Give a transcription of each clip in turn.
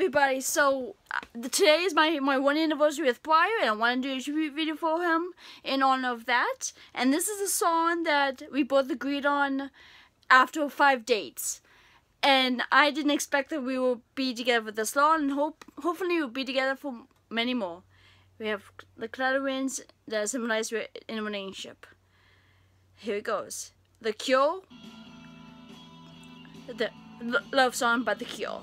everybody, so uh, today is my, my one anniversary with Briar and I want to do a tribute video for him in honor of that. And this is a song that we both agreed on after five dates. And I didn't expect that we will be together for this long and hope hopefully we'll be together for many more. We have the cloud winds that symbolize in a relationship. Here it goes. The Cure, the love song by The Cure.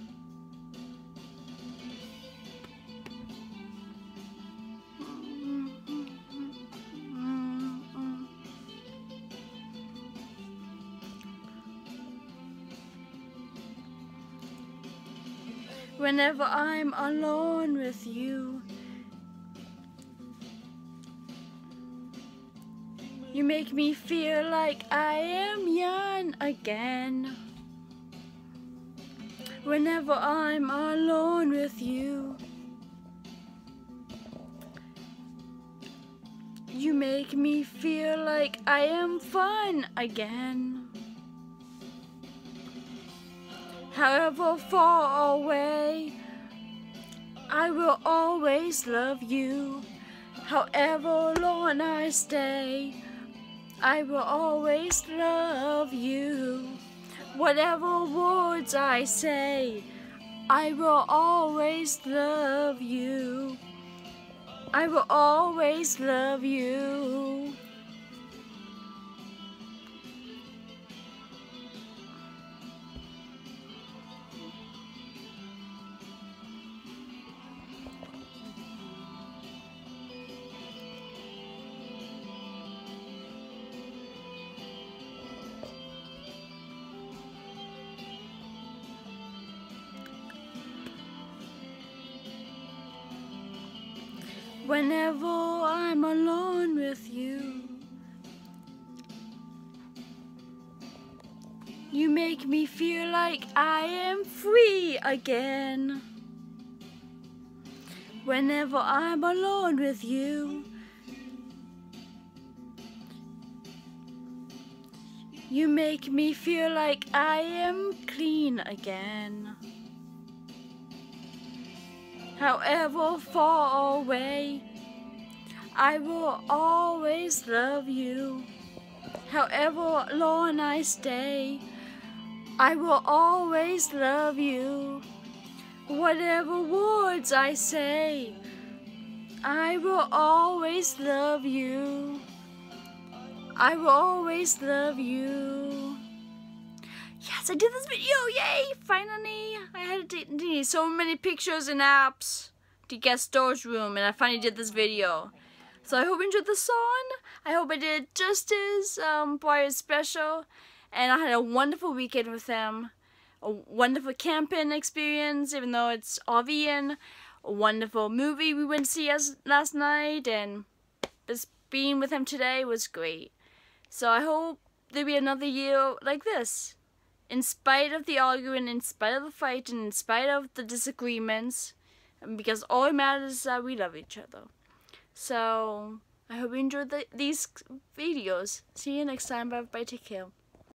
Whenever I'm alone with you. You make me feel like I am young again. Whenever I'm alone with you. You make me feel like I am fun again. However far away. I will always love you, however long I stay. I will always love you. Whatever words I say, I will always love you. I will always love you. Whenever I'm alone with you. You make me feel like I am free again. Whenever I'm alone with you. You make me feel like I am clean again however far away. I will always love you, however long I stay. I will always love you, whatever words I say. I will always love you. I will always love you. Yes, I did this video, yay! Finally, I had to need so many pictures and apps to get storage room, and I finally did this video. So I hope you enjoyed the song. I hope I did justice, um, Briar's special, and I had a wonderful weekend with him. A wonderful camping experience, even though it's RVing. A wonderful movie we went to see as last night, and this being with him today was great. So I hope there'll be another year like this in spite of the arguing, in spite of the fight, and in spite of the disagreements, because all that matters is that we love each other. So, I hope you enjoyed the, these videos. See you next time. Bye. Bye. Take care.